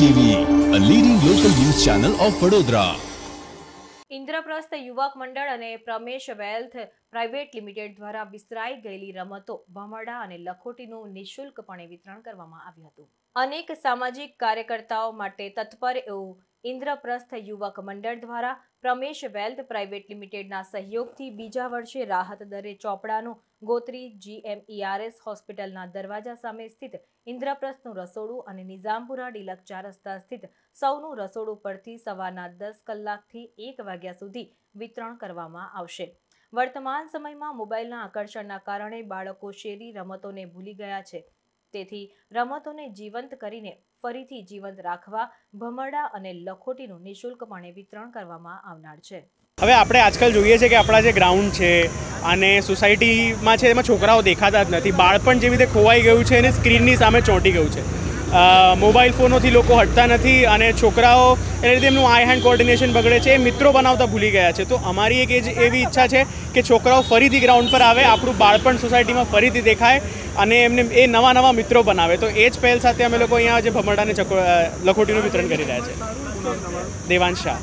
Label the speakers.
Speaker 1: TV a leading local news channel of Vadodara
Speaker 2: Indraprastha Yuvak Mandal અને Pramesh wealth private limited દ્વારા વિસ્તરાઈ ગયેલી રમતો ભમરડા અને લખોટીનું નિઃશુલ્કપણે વિતરણ કરવામાં આવ્યું હતું. અનેક સામાજિક કાર્યકર્તાઓ માટે તત્પર એવું ઇન્દ્રપ્રસ્થ યુવક મંડળ દ્વારા પ્રમેશ વેલ્થ પ્રાઇવેટ લિમિટેડના સહયોગથી બીજા વર્ષે રાહત દરે ચોપડાનું ગોત્રી જીએમઈઆરએસ હોસ્પિટલના દરવાજા સામે સ્થિત ઇન્દ્રપ્રસ્થનું રસોડું અને નિઝામપુરા ડિલક ચાર રસ્તા સ્થિત સૌનું રસોડું પરથી સવારના દસ કલાકથી એક વાગ્યા સુધી વિતરણ કરવામાં આવશે. વર્તમાન સમયમાં મોબાઈલના આકર્ષણના કારણે બાળકો શેરી રમતોને ભૂલી ગયા છે. તેથી રમતોને જીવંત કરીને ફરીથી જીવંત રાખવા, ભમરડા અને લખોટીનું નિઃશુલ્કપણે વિતરણ કરવામાં આવનાર છે.
Speaker 3: હવે આપણે આજકાલ જોઈએ છે કે આપણા જે ગ્રાઉન્ડ છે અને સોસાયટીમાં છે, એમાં છોકરાઓ દેખાતા જ નથી. બાળપણ જેવી રીતે ખોવાઈ ગયું છે અને સ્ક્રીનની સામે ચોંટી ગયું છે. મોબાઈલ ફોનોથી લોકો હટતા નથી અને છોકરાઓ એને લીધે એમનું આઈ હેન્ડ કોર્ડિનેશન બગડે છે, એ મિત્રો બનાવતા ભૂલી ગયા છે. તો અમારી એક એજ એવી ઈચ્છા છે કે છોકરાઓ ફરીથી ગ્રાઉન્ડ પર આવે, આપણું બાળપણ સોસાયટીમાં ફરીથી દેખાય અને એમને એ નવા નવા મિત્રો બનાવે. તો એ જ પહેલ સાથે અમે લોકો અહીંયા જે ભમરડાને લખોટીનું વિતરણ કરી રહ્યા છે. દેવાંશ શાહ.